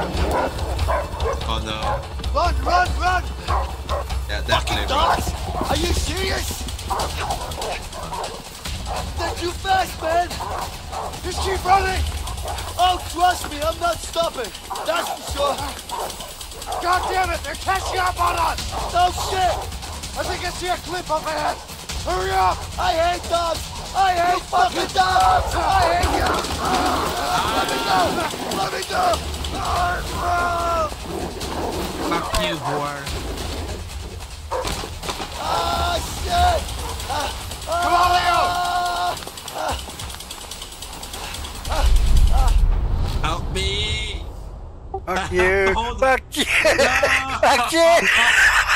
Oh no. Run, run, run! Yeah, Fucking run. dogs! Are you serious? They're too fast, man! Just keep running! Oh, trust me, I'm not stopping. That's for sure. God damn it, they're catching up on us! Oh shit! I think I see a clip up ahead. Hurry up! I hate dogs! I hate fucking dogs! I hate you! Let me go! Let me go! Fuck you, boy. Ah, shit! Come on, Leo! Help me! Fuck you! Fuck you! Fuck you!